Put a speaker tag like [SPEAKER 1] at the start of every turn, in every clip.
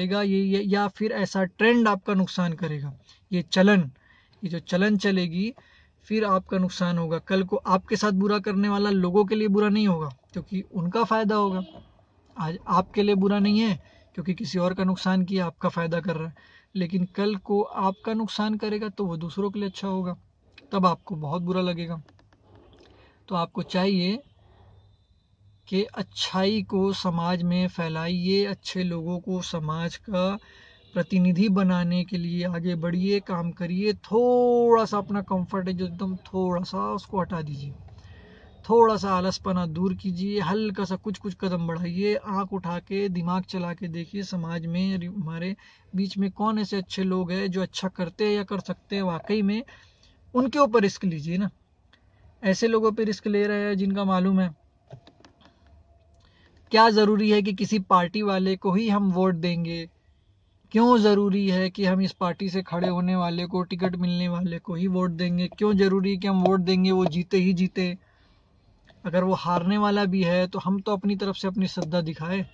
[SPEAKER 1] करेगा ये, ये फिर ऐसा ट्रेंड आपका नुकसान करेगा। ये चलन ये जो चलन चलेगी फिर आपका नुकसान होगा। कल को आपके साथ बुरा करने वाला लोगों के लिए बुरा नहीं होगा क्योंकि उनका फ़ायदा होगा। आज आपके लिए बुरा नहीं है क्योंकि किसी और का नुकसान किया आपका फ़ायदा कर रहा है। लेकिन कल को आपका नुकसान करेगा तो वो दूसरों के लिए अच्छा होगा। तब आपको बहुत बुरा लगेगा। तो आपको चाहिए कि अच्छाई को समाज में फैलाइए, अच्छे लोगों को समाज का प्रतिनिधि बनाने के लिए आगे बढ़िए, काम करिए। थोड़ा सा अपना कंफर्ट है जो एकदम थोड़ा सा उसको हटा दीजिए। थोड़ा सा आलसपना दूर कीजिए, हल्का सा कुछ कुछ कदम बढ़ाइए, आँख उठा के दिमाग चला के देखिए समाज में हमारे बीच में कौन ऐसे अच्छे लोग हैं जो अच्छा करते हैं या कर सकते हैं वाकई में। उनके ऊपर रिस्क लीजिए ना। ऐसे लोगों पर रिस्क ले रहे हैं जिनका मालूम है। क्या ज़रूरी है कि किसी पार्टी वाले को ही हम वोट देंगे? क्यों ज़रूरी है कि हम इस पार्टी से खड़े होने वाले को, टिकट मिलने वाले को ही वोट देंगे? क्यों ज़रूरी है कि हम वोट देंगे, वो जीते ही जीते? अगर वो हारने वाला भी है तो हम तो अपनी तरफ़ से अपनी श्रद्धा दिखाए।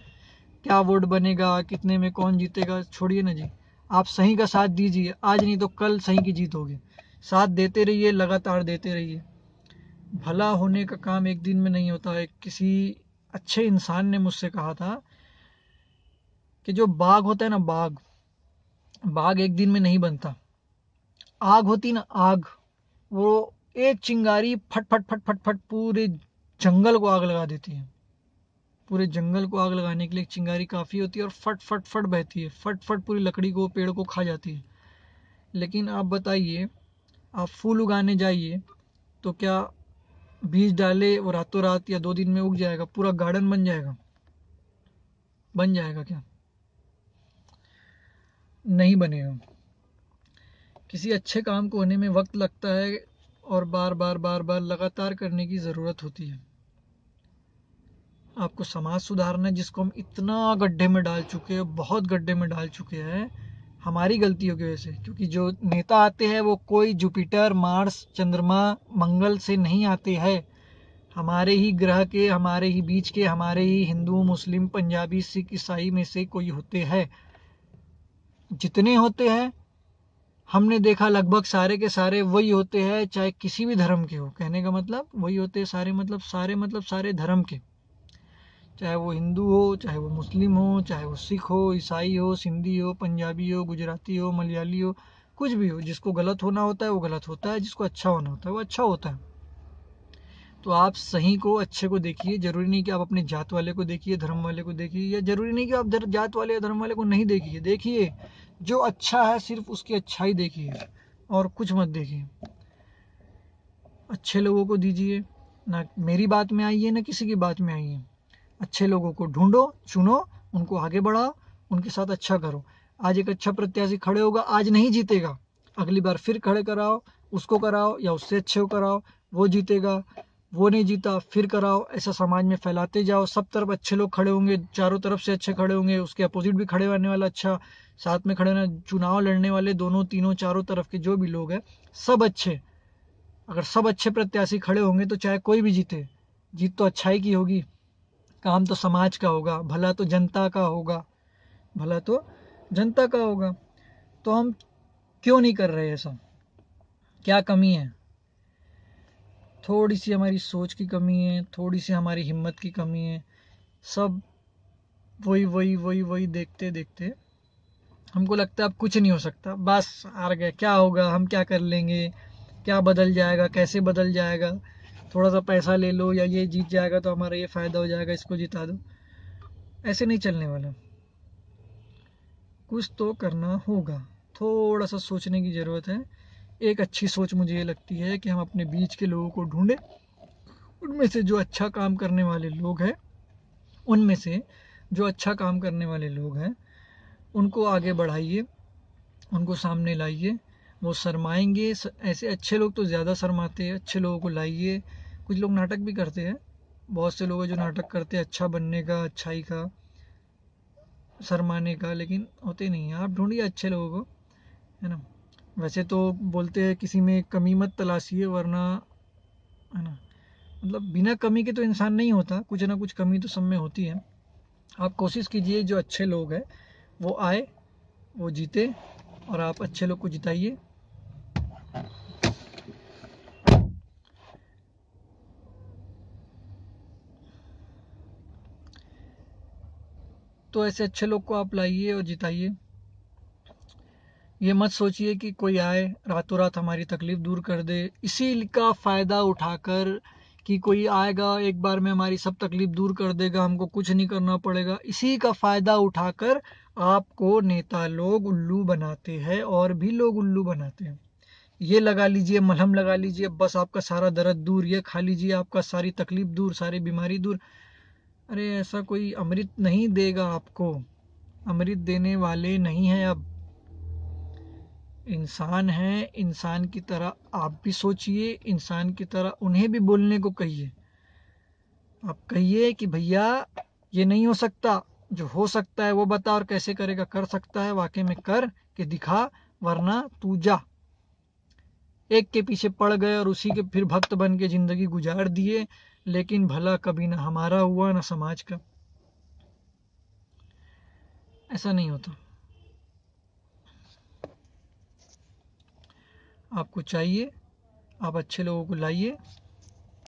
[SPEAKER 1] क्या वोट बनेगा? कितने में कौन जीतेगा? छोड़िए ना जी। आप सही का साथ दीजिए। आज नहीं तो कल सही की जीत होगी। साथ देते रहिए, लगातार देते रहिए। भला होने का काम एक दिन में नहीं होता है। किसी अच्छे इंसान ने मुझसे कहा था कि जो बाग होता है ना बाग बाग एक दिन में नहीं बनता। आग होती ना आग, वो एक चिंगारी फट फट फट फट फट पूरे जंगल को आग लगा देती है। पूरे जंगल को आग लगाने के लिए चिंगारी काफ़ी होती है और फट फट फट बहती है। फट फट पूरी लकड़ी को, पेड़ को खा जाती है। लेकिन आप बताइए, आप फूल उगाने जाइए तो क्या बीज डाले वो रातों रात या दो दिन में उग जाएगा, पूरा गार्डन बन जाएगा। बन जाएगा क्या? नहीं बनेगा। किसी अच्छे काम को होने में वक्त लगता है और बार बार बार बार लगातार करने की ज़रूरत होती है। आपको समाज सुधारना है जिसको हम इतना गड्ढे में डाल चुके हैं, बहुत गड्ढे में डाल चुके हैं हमारी गलतियों की वजह से, क्योंकि जो नेता आते हैं, वो कोई जुपिटर, मार्स, चंद्रमा, मंगल से नहीं आते हैं। हमारे ही ग्रह के, हमारे ही बीच के, हमारे ही हिंदू, मुस्लिम, पंजाबी, सिख, ईसाई में से कोई होते हैं। जितने होते हैं, हमने देखा लगभग सारे के सारे वही होते हैं, चाहे किसी भी धर्म के हो। कहने का मतलब वही होते हैं सारे मतलब सारे मतलब सारे धर्म के। चाहे वो हिंदू हो, चाहे वो मुस्लिम हो, चाहे वो सिख हो, ईसाई हो, सिंधी हो, पंजाबी हो, गुजराती हो, मलयाली हो, कुछ भी हो, जिसको गलत होना होता है, वो गलत होता है, जिसको अच्छा होना होता है, वो अच्छा होता है। तो आप सही को, अच्छे को देखिए, ज़रूरी नहीं कि आप अपने जात वाले को देखिए, धर्म वाले को देखिए, या ज़रूरी नहीं कि आप जात वाले या धर्म वाले को नहीं देखिए। देखिए, जो अच्छा है, सिर्फ़ उसकी अच्छाई देखिए, और कुछ मत देखिए। अच्छे लोगों को दीजिए, ना मेरी बात में आइए, ना किसी की बात में आइए। अच्छे लोगों को ढूंढो, चुनो, उनको आगे बढ़ाओ, उनके साथ अच्छा करो। आज एक अच्छा प्रत्याशी खड़े होगा, आज नहीं जीतेगा। अगली बार फिर खड़े कराओ, उसको कराओ या उससे अच्छे को कराओ, वो जीतेगा, वो नहीं जीता, फिर कराओ, ऐसा समाज में फैलाते जाओ। सब तरफ़ अच्छे लोग खड़े होंगे, चारों तरफ़ से अच्छे खड़े होंगे, उसके अपोजिट भी खड़े होने वाला अच्छा साथ में खड़े होने चुनाव लड़ने वाले दोनों, तीनों, चारों तरफ़ के जो भी लोग हैं, सब अच्छे। अगर सब अच्छे प्रत्याशी खड़े होंगे तो चाहे कोई भी जीते, जीत तो अच्छाई की होगी। काम तो समाज का होगा, भला तो जनता का होगा, भला तो जनता का होगा। तो हम क्यों नहीं कर रहे ऐसा? क्या कमी है? थोड़ी सी हमारी सोच की कमी है, थोड़ी सी हमारी हिम्मत की कमी है। सब वही वही वही वही देखते देखते हमको लगता है अब कुछ नहीं हो सकता। बस हार गया क्या होगा? हम क्या कर लेंगे? क्या बदल जाएगा? कैसे बदल जाएगा? थोड़ा सा पैसा ले लो या ये जीत जाएगा तो हमारा ये फ़ायदा हो जाएगा, इसको जिता दो। ऐसे नहीं चलने वाला। कुछ तो करना होगा। थोड़ा सा सोचने की ज़रूरत है। एक अच्छी सोच मुझे ये लगती है कि हम अपने बीच के लोगों को ढूंढें। उनमें से जो अच्छा काम करने वाले लोग हैं, उनमें से जो अच्छा काम करने वाले लोग हैं, उनको आगे बढ़ाइए, उनको सामने लाइए। वो शरमाएँगे ऐसे अच्छे लोग तो ज़्यादा शरमाते हैं, अच्छे लोगों को लाइए। कुछ लोग नाटक भी करते हैं। बहुत से लोग हैं जो नाटक करते हैं अच्छा बनने का, अच्छाई का, शरमाने का, लेकिन होते नहीं हैं। आप ढूंढिए अच्छे लोगों को, है ना? वैसे तो बोलते हैं, किसी में कमी मत तलाशिए, वरना, है ना? मतलब बिना कमी के तो इंसान नहीं होता, कुछ ना कुछ कमी तो सब में होती है। आप कोशिश कीजिए, जो अच्छे लोग हैं, वो आए, वो जीते, और आप अच्छे लोग को जिताइए। तो ऐसे अच्छे लोग को आप लाइए और जिताइए। ये मत सोचिए कि कोई आए रातों रात हमारी तकलीफ़ दूर कर दे। इसी का फ़ायदा उठाकर कि कोई आएगा, एक बार में हमारी सब तकलीफ़ दूर कर देगा, हमको कुछ नहीं करना पड़ेगा। इसी का फ़ायदा उठाकर आपको नेता लोग उल्लू बनाते हैं और भी लोग उल्लू बनाते हैं। ये लगा लीजिए, मलहम लगा लीजिए, बस आपका सारा दर्द दूर, ये खा लीजिए, आपका सारी तकलीफ़ दूर, सारी बीमारी दूर। अरे ऐसा कोई अमृत नहीं देगा आपको। अमृत देने वाले नहीं है अब। इंसान है, इंसान की तरह आप भी सोचिए, इंसान की तरह उन्हें भी बोलने को कहिए। आप कहिए कि भैया, ये नहीं हो सकता। जो हो सकता है वो बता और कैसे करेगा? कर सकता है, वाकई में कर के दिखा, वरना तू जा। एक के पीछे पड़ गए और उसी के फिर भक्त बन के ज़िंदगी गुजार दिए, लेकिन भला कभी ना हमारा हुआ, ना समाज का। ऐसा नहीं होता। आपको चाहिए, आप अच्छे लोगों को लाइए।